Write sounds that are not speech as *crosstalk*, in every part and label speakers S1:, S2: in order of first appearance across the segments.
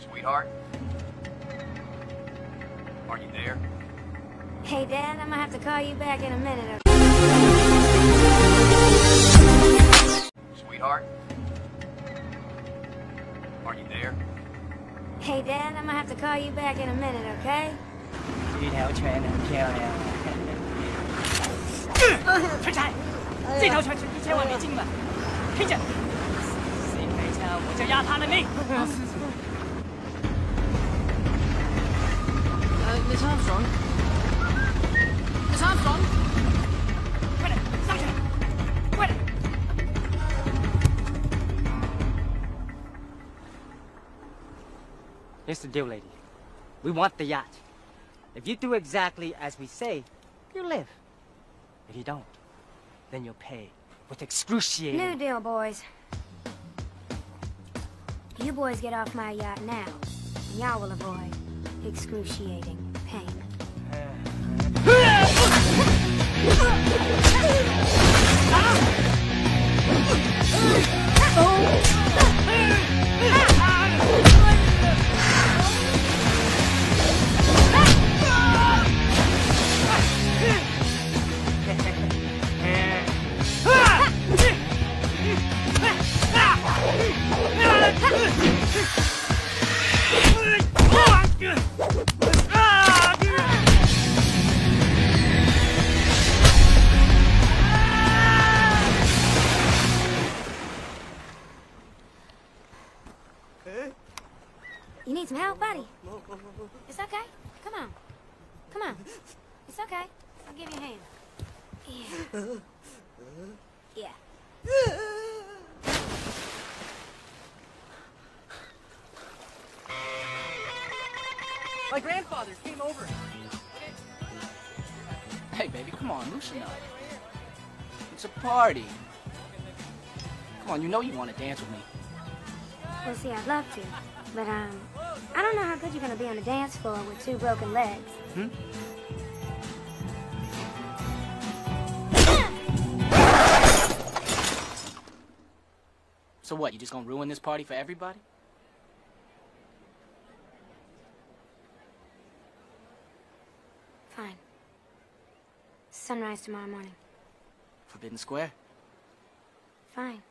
S1: Sweetheart? Are you there?
S2: Hey, Dad, I'm gonna have to call you back in a minute.
S1: Sweetheart? Are you there?
S2: Hey, Dad, I'm gonna have to call you back in a minute, okay?
S3: 一条船很漂亮。船长，这条船是一千万美金的，听着，谁开枪我就要他的命。
S4: It's Armstrong? It's Armstrong?
S3: Wait Stop it. Wait a... Here's the deal, lady. We want the yacht. If you do exactly as we say, you live. If you don't, then you'll pay with excruciating...
S2: New deal, boys. You boys get off my yacht now, and y'all will avoid excruciating pain. You need some help, buddy? It's okay. Come on. Come on. It's okay. I'll give you a hand. Yeah. Yeah.
S4: My grandfather came over.
S5: Hey, baby, come on, loosen up. It's a party. Come on, you know you want to dance with me.
S2: Well, see, I'd love to, but um, I don't know how good you're gonna be on the dance floor with two broken legs. Hmm?
S5: So what, you just gonna ruin this party for everybody?
S2: Fine. Sunrise tomorrow morning.
S5: Forbidden Square?
S2: Fine.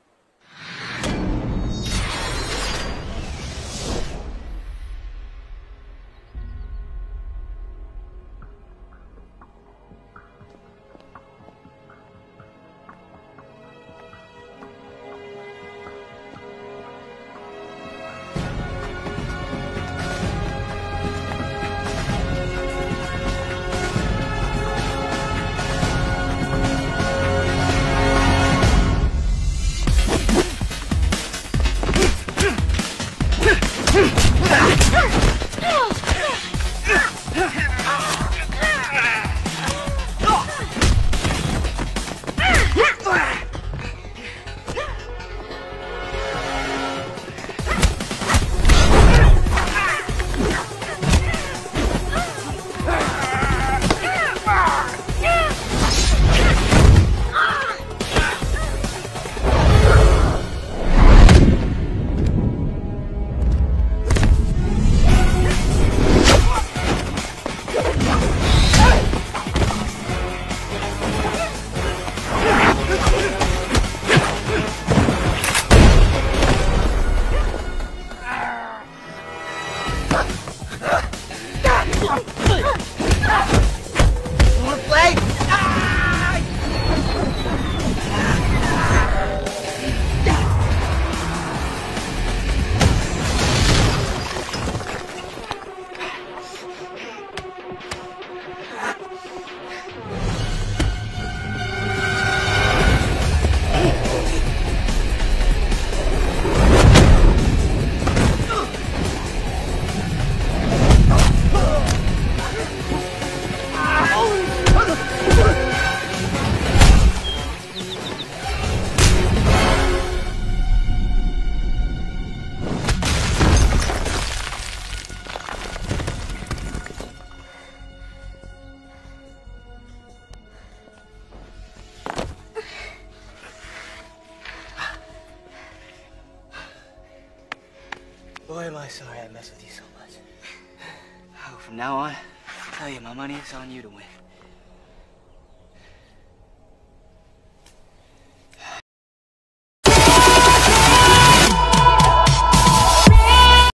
S3: Sorry I messed with you so much. *sighs* Oh, from now on, I'll tell you, my money is on you to win.